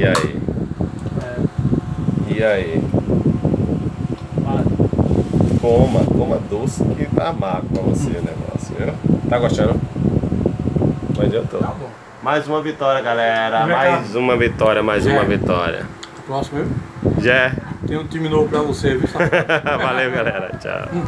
E aí? É, E aí? Coma, coma doce que tá amargo pra você o negócio, viu? Tá gostando? Mas eu tô. tá bom. Mais uma vitória, galera. Mais uma vitória, mais É. uma vitória. Próximo, viu? Já? É? Tem um time novo pra você, viu? Valeu, galera. Tchau. Hum.